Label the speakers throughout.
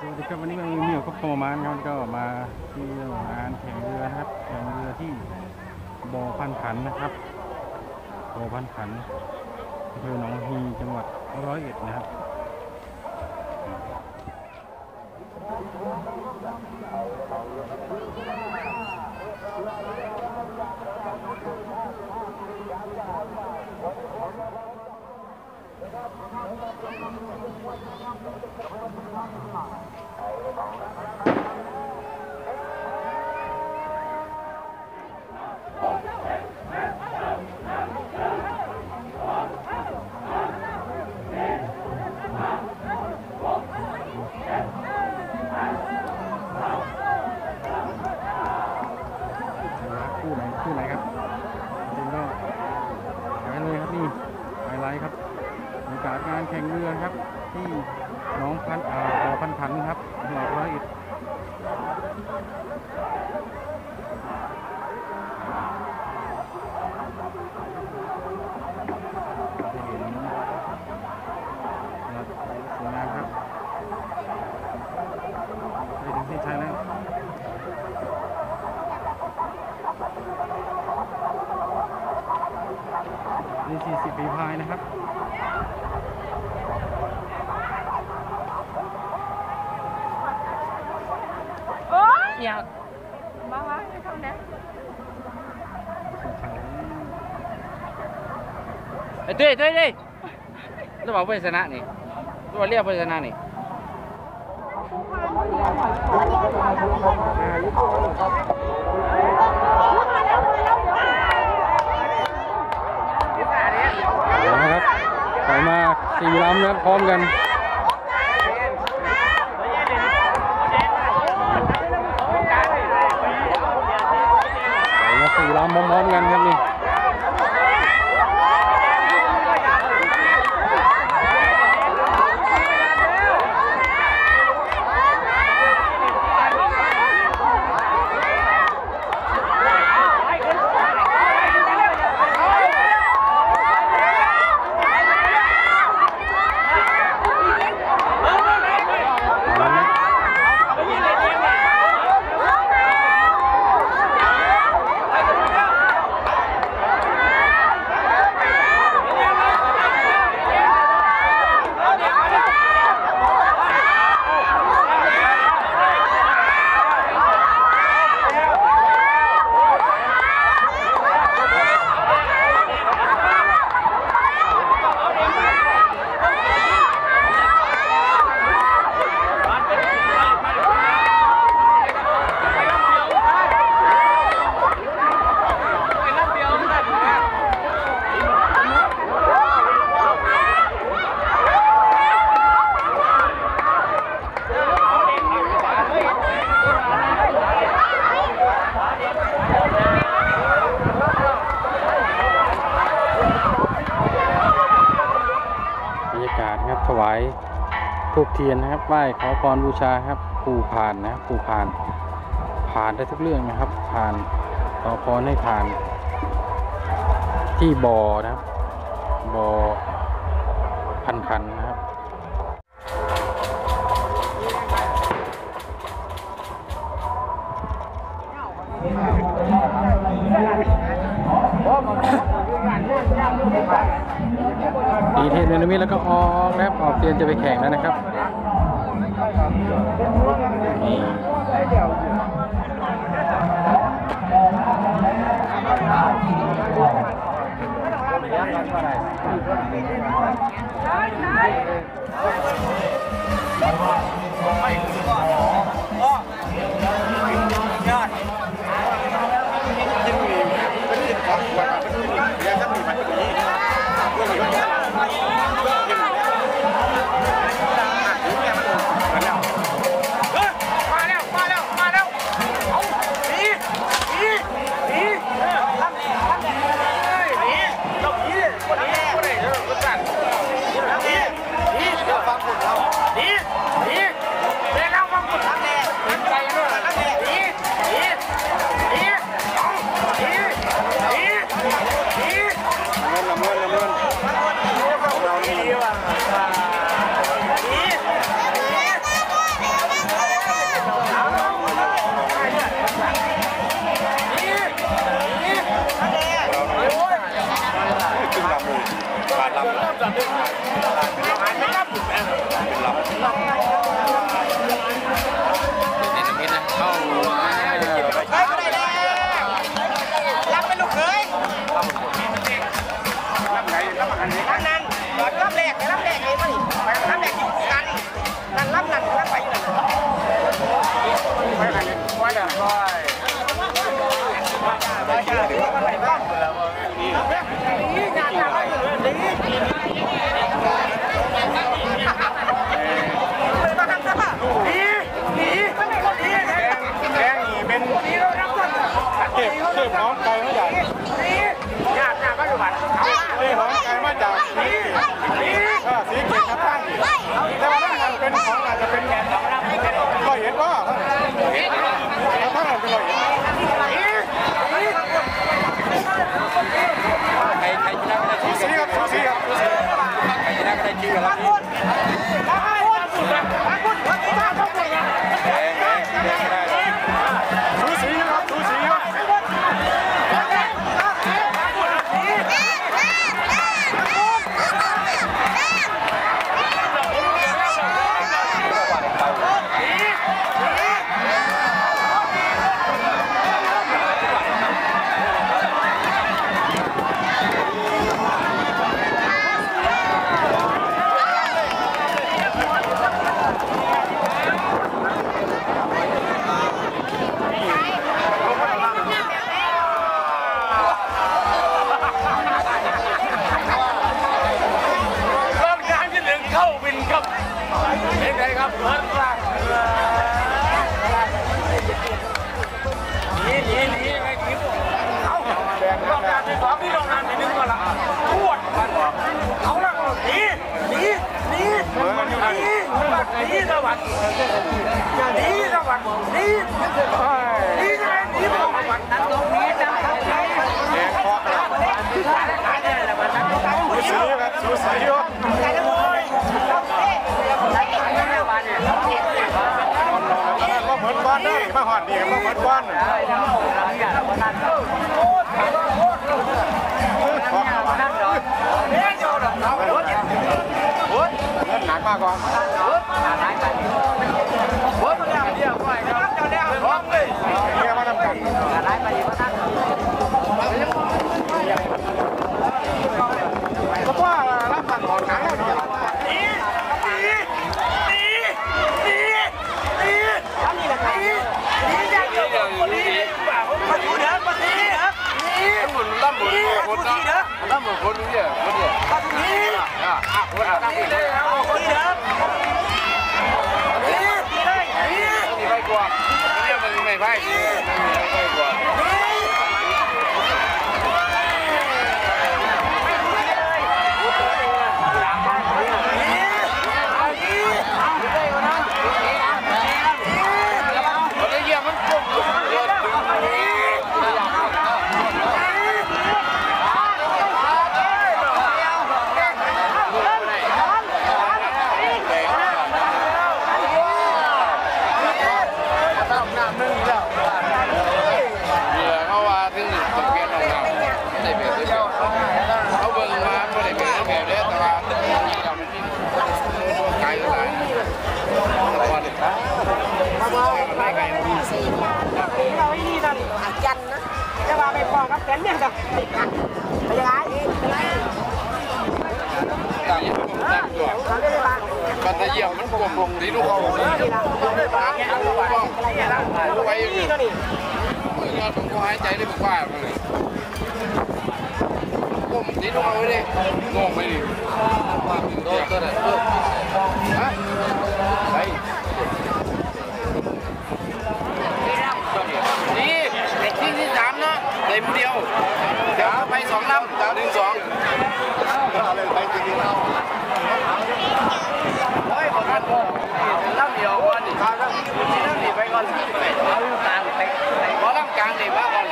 Speaker 1: สวัสดีครับวันนี้มีเมียวครอบครัวมานครับก็มาที่งานแข่งเรือนะครับแข่งเรือที่บ่อพันขันนะครับบ่อพันขันอำเภอหนองฮีจังหวัดร้อยเอ็ดนะครับ คู่ไหนคู่ไหนครับจริงก็ไปเลยครับนี่ไฮไลท์ครับากาศงานแข่งเรือครับ ที่หน้องพันอ่าบ่อพันขันครับจังหวัดร้อยเอ็ดจะเห็นนะครับสวยงามครับไปถึงเส้นชัยแล้วนี่40ปีพายนะครับ
Speaker 2: โอ๊ยอยากมาว่าให้เขานะ
Speaker 1: เอ้ย
Speaker 3: ไอ้ตุ้ยตุ้ยดิตัวบอกเพื่อนชนะนี่ตัวเรียกเพื่อนชนะนี่
Speaker 1: นะครับไปมาสี่ลำนะครับพร้อมกันไปมาสี่ลำพร้อมๆกันครับนี่ บรรยากาศนะครับถวาย ทูบเทียนนะครับไหว้ขอพรบูชาครับปู่ผ่านนะปู่ผ่าน ผ่านได้ทุกเรื่องนะครับ ผ่านขอพรให้ผ่าน ที่บ่อนะครับบ่อพันคันนะครับ ดีเทนเนมิแล้วก็ออกนะครับออกเตรียมจะไปแข่งแล้วนะครับ
Speaker 4: ขายได้แหละมันนั่งตรงนี้
Speaker 1: สูสีครับสูสีอยู่
Speaker 4: ขายได้เลยต้องเท่ขายได้วันเนี่ย
Speaker 1: มาเหมือนก้อนเด้อมาหอดดีมาเหมือนก้อนเงินหนักมากก่อน นเนี่ย
Speaker 3: กับไปยั
Speaker 2: งไง
Speaker 3: ต่างอย่างต่างตัว
Speaker 2: เราได้บ้าง
Speaker 3: ปัตเยี่ยมมันกลมลงที่ลูกเขา
Speaker 2: นี่ละเราได้บ้างอะไรเนี่ยนะ
Speaker 3: ไว้อยู่
Speaker 2: นี่ก็นี่
Speaker 3: เมื่อยอดผมก็หายใจได้บุกบ้าเลยก้มที่ลูกเอาไว้ดิงงไปดิโดนตัวไหนฮะ เนาะเต็มเดียว เดี๋ยวไปสองลำหนึ่งสอง
Speaker 1: ไปจริงๆแล้ว
Speaker 3: เฮ้ยคนนั้นลำเดียววันนี้ลำนี้ไปก่อนเอาลูกกลางไปขอลำกลางดีบ้าก่อน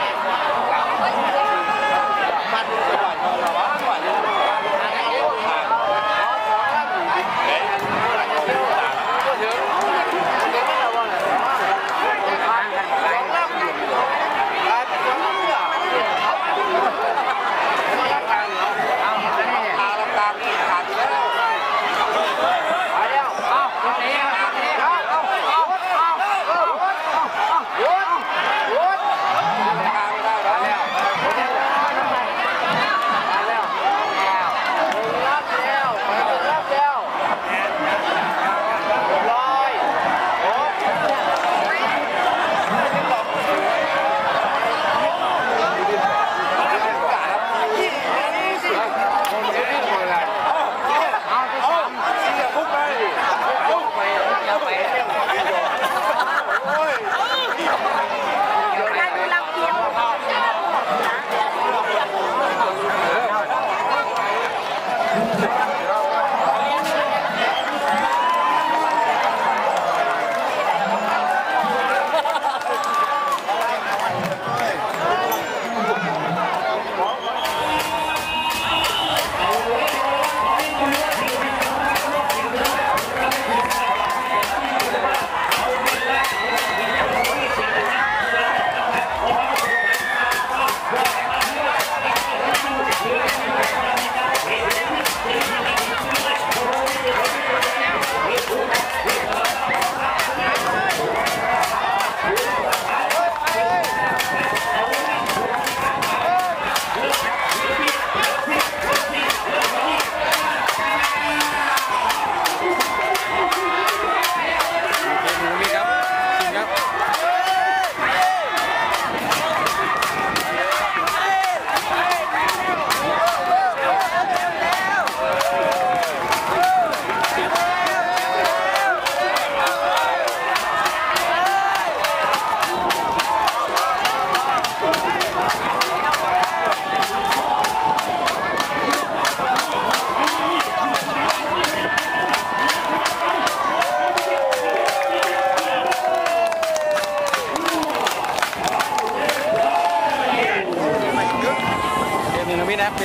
Speaker 3: มันไปก่อนเราว่าก่อน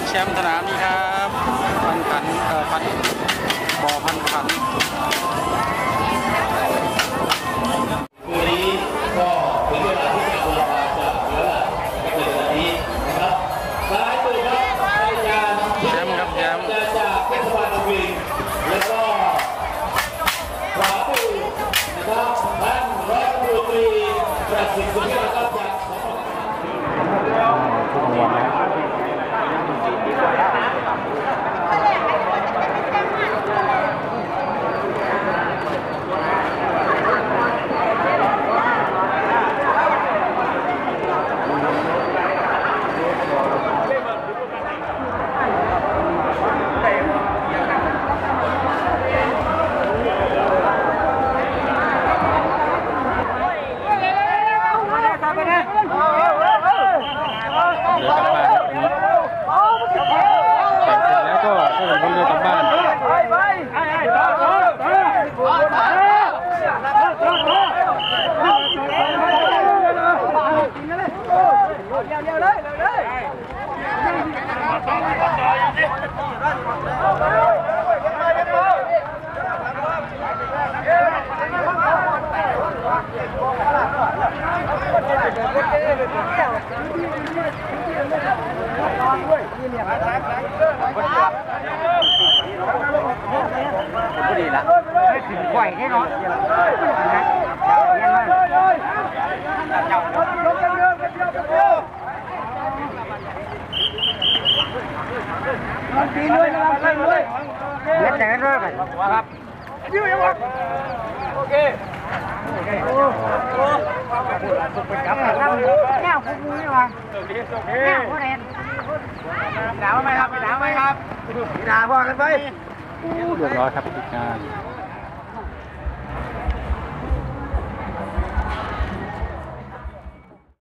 Speaker 1: แชมป์สนามนี้ครับ พันขันเอ่อพันบ่อพันขัน
Speaker 5: นนี้ก็ถึงเวลาที่จะลงมาจากเรือในวันนี้นะครับซ้ายมือครับอาจารย์
Speaker 1: แชมป์ครับแชมป์
Speaker 5: จะจากเทศบาลตะวินแล้วก็ขวามือนะครับท่านรัฐมนตรีประสิทธิ์สุริยะครับจากสปป
Speaker 1: ทุกวันนะครับเดินกลับบ้านครับแข่งเสร็จแล้วก็ก็เป็นคนเดินกลับบ้าน
Speaker 3: ไหวแค่น้อย ปีนด้วยนะครับปีนด้วยเล็ดแต่กันด้วยกันครับยืดยังวะโอเคจับครับแก้วคุณมือนี่วะแก้วคุณเห็นหนาวไหมครับหนาวไหมครับหนาวพอกันไป
Speaker 1: เรียบร้อยครับปิดงาน